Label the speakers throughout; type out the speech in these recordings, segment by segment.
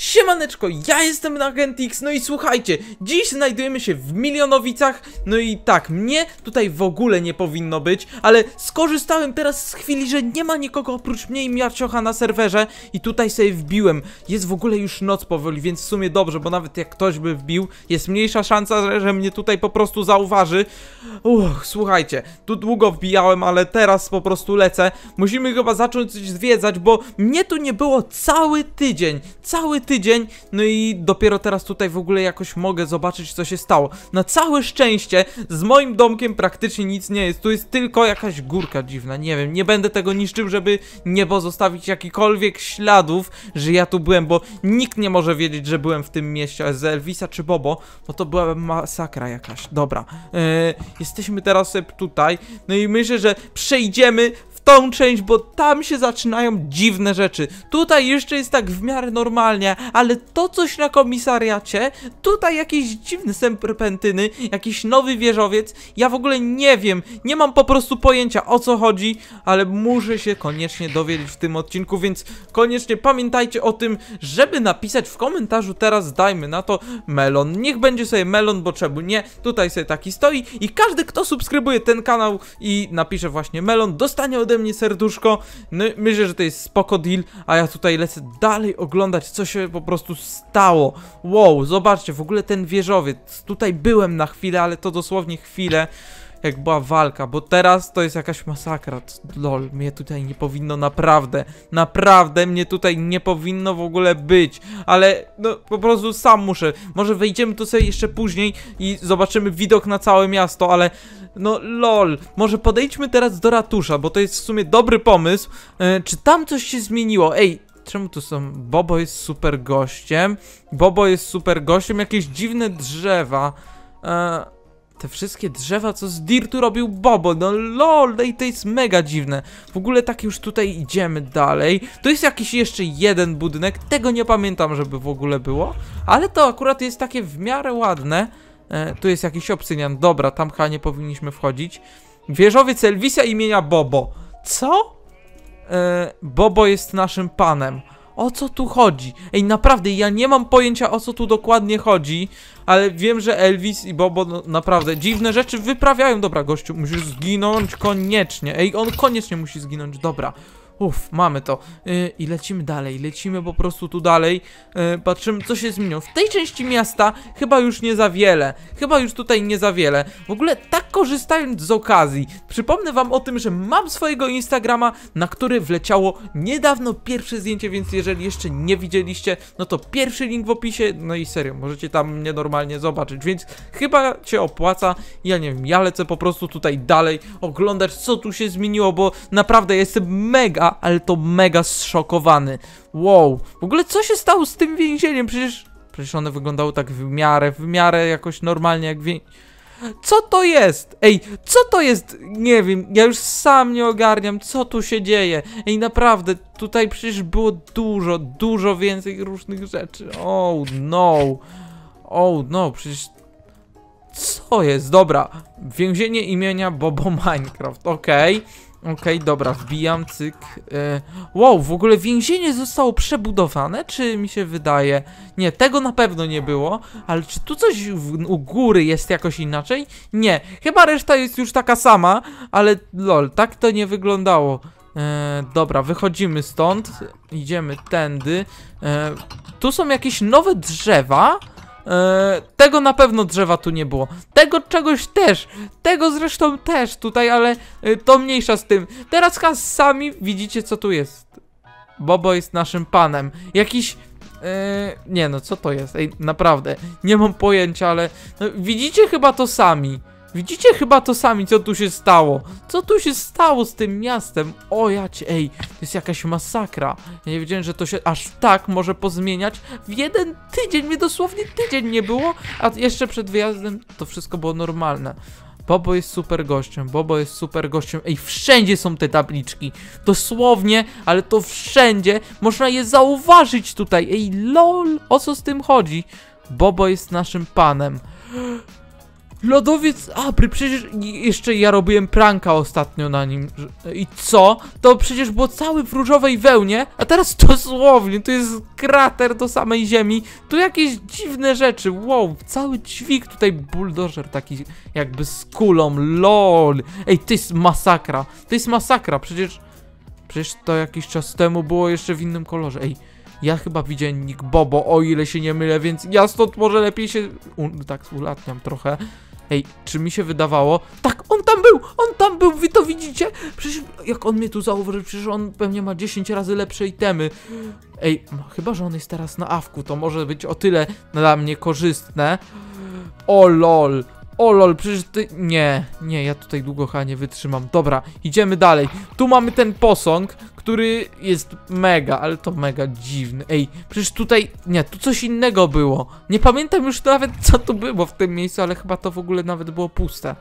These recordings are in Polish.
Speaker 1: Siemaneczko, ja jestem Nagentix, no i słuchajcie, dziś znajdujemy się w Milionowicach, no i tak, mnie tutaj w ogóle nie powinno być, ale skorzystałem teraz z chwili, że nie ma nikogo oprócz mnie i Miarciocha na serwerze i tutaj sobie wbiłem. Jest w ogóle już noc powoli, więc w sumie dobrze, bo nawet jak ktoś by wbił, jest mniejsza szansa, że, że mnie tutaj po prostu zauważy. Uch, słuchajcie, tu długo wbijałem, ale teraz po prostu lecę. Musimy chyba zacząć coś zwiedzać, bo mnie tu nie było cały tydzień, cały tydzień, no i dopiero teraz tutaj w ogóle jakoś mogę zobaczyć, co się stało. Na całe szczęście z moim domkiem praktycznie nic nie jest, tu jest tylko jakaś górka dziwna, nie wiem, nie będę tego niszczył, żeby nie pozostawić jakikolwiek śladów, że ja tu byłem, bo nikt nie może wiedzieć, że byłem w tym mieście, z Elvisa czy Bobo, no to była masakra jakaś, dobra. Eee, jesteśmy teraz tutaj, no i myślę, że przejdziemy tą część, bo tam się zaczynają dziwne rzeczy. Tutaj jeszcze jest tak w miarę normalnie, ale to coś na komisariacie, tutaj jakieś dziwne serpentyny, jakiś nowy wieżowiec, ja w ogóle nie wiem, nie mam po prostu pojęcia o co chodzi, ale muszę się koniecznie dowiedzieć w tym odcinku, więc koniecznie pamiętajcie o tym, żeby napisać w komentarzu teraz, dajmy na to melon. Niech będzie sobie melon, bo czemu nie, tutaj sobie taki stoi i każdy kto subskrybuje ten kanał i napisze właśnie melon, dostanie ode mnie serduszko. No myślę, że to jest spoko deal, a ja tutaj lecę dalej oglądać, co się po prostu stało. Wow, zobaczcie, w ogóle ten wieżowiec. Tutaj byłem na chwilę, ale to dosłownie chwilę jak była walka, bo teraz to jest jakaś masakra. Lol, mnie tutaj nie powinno naprawdę, naprawdę mnie tutaj nie powinno w ogóle być, ale no po prostu sam muszę. Może wejdziemy tu sobie jeszcze później i zobaczymy widok na całe miasto, ale no lol, może podejdźmy teraz do ratusza, bo to jest w sumie dobry pomysł. E, czy tam coś się zmieniło? Ej, czemu tu są? Bobo jest super gościem. Bobo jest super gościem, jakieś dziwne drzewa. E, te wszystkie drzewa, co z Dirtu robił Bobo, no lol, no i to jest mega dziwne. W ogóle tak już tutaj idziemy dalej. To jest jakiś jeszcze jeden budynek, tego nie pamiętam, żeby w ogóle było. Ale to akurat jest takie w miarę ładne. E, tu jest jakiś obsydian, dobra, tam chyba nie powinniśmy wchodzić. Wieżowiec Elvisa imienia Bobo. Co? E, Bobo jest naszym panem. O co tu chodzi? Ej, naprawdę, ja nie mam pojęcia o co tu dokładnie chodzi, ale wiem, że Elvis i Bobo no, naprawdę dziwne rzeczy wyprawiają. Dobra, gościu, musisz zginąć koniecznie. Ej, on koniecznie musi zginąć, dobra. Uff, mamy to. Yy, I lecimy dalej, lecimy po prostu tu dalej. Yy, patrzymy, co się zmieniło. W tej części miasta chyba już nie za wiele. Chyba już tutaj nie za wiele. W ogóle tak korzystając z okazji, przypomnę wam o tym, że mam swojego Instagrama, na który wleciało niedawno pierwsze zdjęcie, więc jeżeli jeszcze nie widzieliście, no to pierwszy link w opisie. No i serio, możecie tam mnie normalnie zobaczyć, więc chyba się opłaca. Ja nie wiem, ja lecę po prostu tutaj dalej oglądać, co tu się zmieniło, bo naprawdę jestem mega ale to mega zszokowany. Wow, w ogóle co się stało z tym więzieniem? Przecież, przecież one wyglądały tak w miarę, w miarę jakoś normalnie jak wie... Co to jest? Ej, co to jest? Nie wiem, ja już sam nie ogarniam, co tu się dzieje. Ej, naprawdę, tutaj przecież było dużo, dużo więcej różnych rzeczy. Oh no. Oh no, przecież... Co jest? Dobra, więzienie imienia Bobo Minecraft, okej. Okay. Okej, okay, dobra, wbijam, cyk. E, wow, w ogóle więzienie zostało przebudowane, czy mi się wydaje? Nie, tego na pewno nie było, ale czy tu coś w, u góry jest jakoś inaczej? Nie, chyba reszta jest już taka sama, ale lol, tak to nie wyglądało. E, dobra, wychodzimy stąd, idziemy tędy. E, tu są jakieś nowe drzewa. E, tego na pewno drzewa tu nie było. Tego czegoś też. Tego zresztą też tutaj, ale e, to mniejsza z tym. Teraz kas sami widzicie co tu jest. Bobo jest naszym panem. Jakiś... E, nie no, co to jest? Ej, naprawdę. Nie mam pojęcia, ale... No, widzicie chyba to sami. Widzicie chyba to sami, co tu się stało. Co tu się stało z tym miastem? O ja ej, to jest jakaś masakra. Ja nie wiedziałem, że to się aż tak może pozmieniać. W jeden tydzień, mnie dosłownie tydzień nie było, a jeszcze przed wyjazdem to wszystko było normalne. Bobo jest super gościem, Bobo jest super gościem. Ej, wszędzie są te tabliczki. Dosłownie, ale to wszędzie. Można je zauważyć tutaj. Ej, lol, o co z tym chodzi? Bobo jest naszym panem. Lodowiec Abry, przecież jeszcze ja robiłem pranka ostatnio na nim. I co? To przecież było cały w różowej wełnie, a teraz dosłownie, to jest krater do samej ziemi. Tu jakieś dziwne rzeczy, wow, cały dźwig tutaj, buldożer taki jakby z kulą, lol. Ej, to jest masakra, to jest masakra, przecież... Przecież to jakiś czas temu było jeszcze w innym kolorze, ej. Ja chyba widziałem nick Bobo, o ile się nie mylę, więc ja stąd może lepiej się... U, tak, ulatniam trochę. Ej, czy mi się wydawało? Tak, on tam był! On tam był, wy to widzicie? Przecież jak on mnie tu zauważył, przecież on pewnie ma 10 razy lepsze itemy. Ej, no, chyba, że on jest teraz na awku, to może być o tyle dla mnie korzystne. O lol. O lol, przecież ty... Nie, nie, ja tutaj długo chyba nie wytrzymam. Dobra, idziemy dalej. Tu mamy ten posąg, który jest mega, ale to mega dziwny. Ej, przecież tutaj... Nie, tu coś innego było. Nie pamiętam już nawet, co tu było w tym miejscu, ale chyba to w ogóle nawet było puste.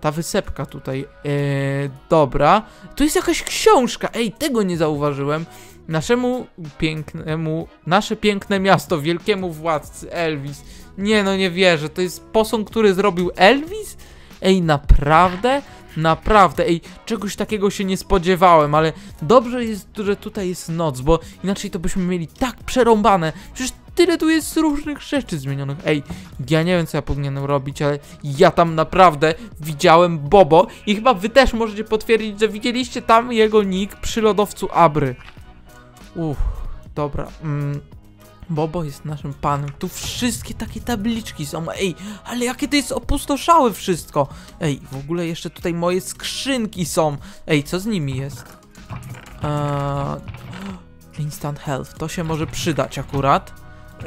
Speaker 1: Ta wysepka tutaj. Eee, dobra. Tu jest jakaś książka. Ej, tego nie zauważyłem. Naszemu pięknemu, nasze piękne miasto, wielkiemu władcy Elvis. Nie no, nie wierzę. To jest posąg, który zrobił Elvis? Ej, naprawdę? Naprawdę, ej, czegoś takiego się nie spodziewałem, ale dobrze jest, że tutaj jest noc, bo inaczej to byśmy mieli tak przerąbane. Przecież tyle tu jest różnych rzeczy zmienionych. Ej, ja nie wiem, co ja powinienem robić, ale ja tam naprawdę widziałem Bobo i chyba wy też możecie potwierdzić, że widzieliście tam jego nick przy lodowcu Abry. Uff, dobra. Mm. Bobo jest naszym panem. Tu wszystkie takie tabliczki są. Ej, ale jakie to jest opustoszałe wszystko. Ej, w ogóle jeszcze tutaj moje skrzynki są. Ej, co z nimi jest? Eee, instant health. To się może przydać akurat. Eee,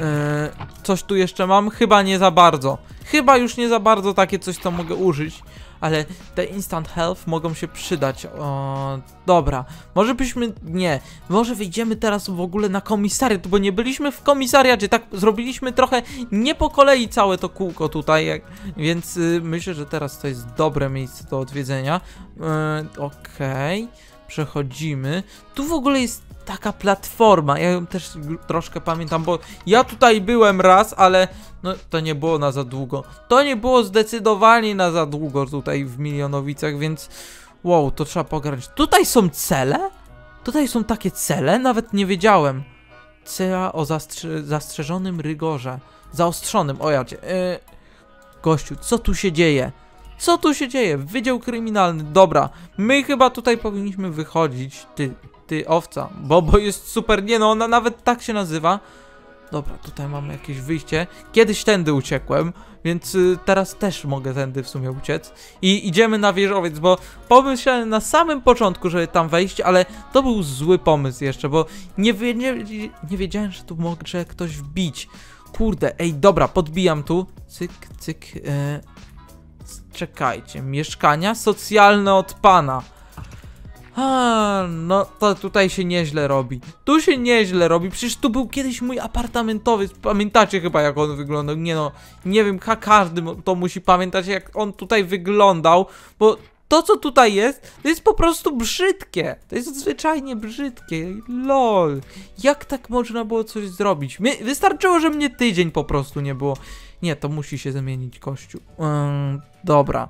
Speaker 1: coś tu jeszcze mam? Chyba nie za bardzo. Chyba już nie za bardzo takie coś, co mogę użyć. Ale te instant health mogą się przydać. O, dobra. Może byśmy. Nie. Może wyjdziemy teraz w ogóle na komisariat, bo nie byliśmy w komisariacie. Tak zrobiliśmy trochę nie po kolei całe to kółko tutaj. Jak, więc y, myślę, że teraz to jest dobre miejsce do odwiedzenia. Y, Okej. Przechodzimy. Tu w ogóle jest taka platforma. Ja ją też troszkę pamiętam, bo ja tutaj byłem raz, ale no to nie było na za długo. To nie było zdecydowanie na za długo tutaj w Milionowicach, więc wow, to trzeba pograć. Tutaj są cele? Tutaj są takie cele? Nawet nie wiedziałem. Cela o zastrze zastrzeżonym rygorze. Zaostrzonym, o jacie. Yy, gościu, co tu się dzieje? Co tu się dzieje? Wydział kryminalny. Dobra, my chyba tutaj powinniśmy wychodzić. Ty, ty owca. Bobo jest super. Nie no, ona nawet tak się nazywa. Dobra, tutaj mamy jakieś wyjście. Kiedyś tędy uciekłem, więc y, teraz też mogę tędy w sumie uciec. I idziemy na wieżowiec, bo pomyślałem na samym początku, żeby tam wejść, ale to był zły pomysł jeszcze, bo nie, nie, wiedziałem, że tu może ktoś wbić. Kurde, ej, dobra, podbijam tu. Cyk, cyk. E, czekajcie, mieszkania socjalne od pana. A, no to tutaj się nieźle robi. Tu się nieźle robi. Przecież tu był kiedyś mój apartamentowy. Pamiętacie chyba jak on wyglądał? Nie no, nie wiem, ka- każdy to musi pamiętać jak on tutaj wyglądał, bo to co tutaj jest, to jest po prostu brzydkie. To jest zwyczajnie brzydkie. Lol. Jak tak można było coś zrobić? My, wystarczyło, że mnie tydzień po prostu nie było. Nie, to musi się zamienić kościół. Dobra.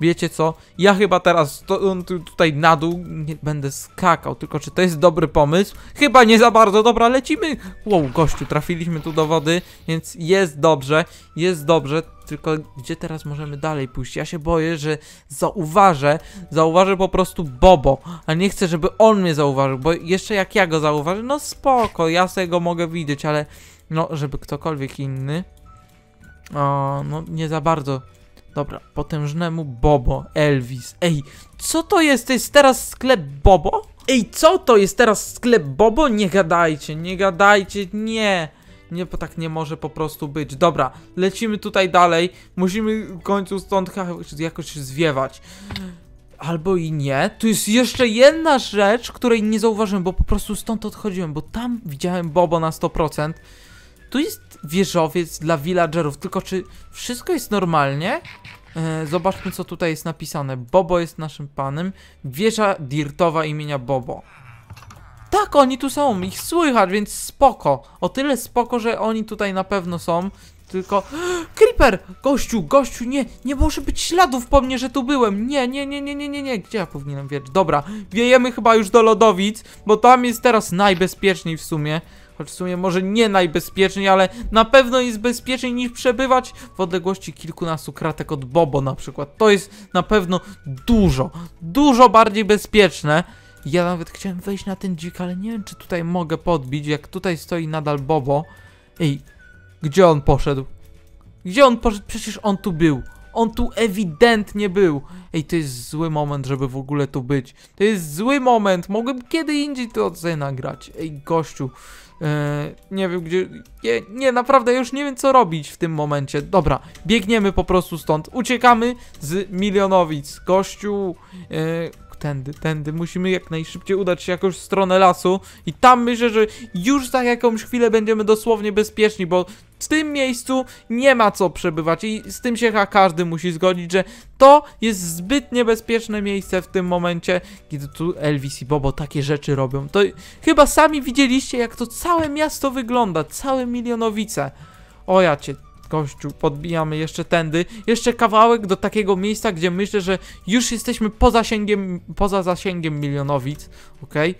Speaker 1: Wiecie co? Ja chyba teraz to, tutaj na dół nie będę skakał, tylko czy to jest dobry pomysł? Chyba nie za bardzo, dobra, lecimy! Wow, gościu, trafiliśmy tu do wody, więc jest dobrze, jest dobrze, tylko gdzie teraz możemy dalej pójść? Ja się boję, że zauważę, zauważę po prostu Bobo, a nie chcę, żeby on mnie zauważył, bo jeszcze jak ja go zauważę, no spoko, ja sobie go mogę widzieć, ale no, żeby ktokolwiek inny, o, no nie za bardzo. Dobra, potężnemu Bobo, Elvis. Ej, co to jest? To jest teraz sklep Bobo? Ej, co to jest teraz sklep Bobo? Nie gadajcie, nie gadajcie, nie. Nie, bo tak nie może po prostu być. Dobra, lecimy tutaj dalej. Musimy w końcu stąd jakoś zwiewać. Albo i nie. Tu jest jeszcze jedna rzecz, której nie zauważyłem, bo po prostu stąd odchodziłem, bo tam widziałem Bobo na 100%. Tu jest wieżowiec dla villagerów, tylko czy wszystko jest normalnie? E, zobaczmy, co tutaj jest napisane. Bobo jest naszym panem. Wieża dirtowa imienia Bobo. Tak, oni tu są, ich słychać, więc spoko. O tyle spoko, że oni tutaj na pewno są. Tylko. Creeper! Gościu, gościu, nie, nie może być śladów po mnie, że tu byłem. Nie, nie, nie, nie, nie, nie, nie. Gdzie ja powinienem wiedzieć? Dobra, wiejemy chyba już do lodowic, bo tam jest teraz najbezpieczniej w sumie. Choć w sumie może nie najbezpieczniej, ale na pewno jest bezpieczniej niż przebywać w odległości kilkunastu kratek od Bobo na przykład. To jest na pewno dużo, dużo bardziej bezpieczne. Ja nawet chciałem wejść na ten dzik, ale nie wiem, czy tutaj mogę podbić, jak tutaj stoi nadal Bobo. Ej, gdzie on poszedł? Gdzie on poszedł? Przecież on tu był. On tu ewidentnie był. Ej, to jest zły moment, żeby w ogóle tu być. To jest zły moment. Mogłem kiedy indziej to nagrać. Ej, gościu. Eee, nie wiem gdzie. Nie, nie, naprawdę już nie wiem co robić w tym momencie. Dobra, biegniemy po prostu stąd. Uciekamy z milionowic. Gościu. Eee, tędy, tędy. Musimy jak najszybciej udać się jakąś w stronę lasu. I tam myślę, że już za jakąś chwilę będziemy dosłownie bezpieczni, bo w tym miejscu nie ma co przebywać i z tym się chyba każdy musi zgodzić, że to jest zbyt niebezpieczne miejsce w tym momencie, kiedy tu Elvis i Bobo takie rzeczy robią. To chyba sami widzieliście, jak to całe miasto wygląda, całe milionowice. O ja cię, gościu, podbijamy jeszcze tędy, jeszcze kawałek do takiego miejsca, gdzie myślę, że już jesteśmy poza zasięgiem, poza zasięgiem milionowic, okej?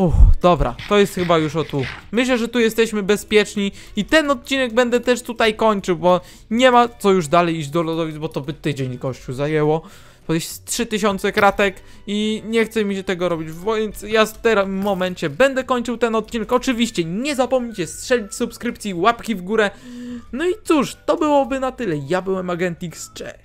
Speaker 1: Uff, dobra, to jest chyba już o tu. Myślę, że tu jesteśmy bezpieczni i ten odcinek będę też tutaj kończył, bo nie ma co już dalej iść do lodowic, bo to by tydzień kościół zajęło. To jest 3000 kratek i nie chce mi się tego robić, więc ja w tym momencie będę kończył ten odcinek. Oczywiście nie zapomnijcie strzelić subskrypcji, łapki w górę. No i cóż, to byłoby na tyle. Ja byłem Agent X, cześć.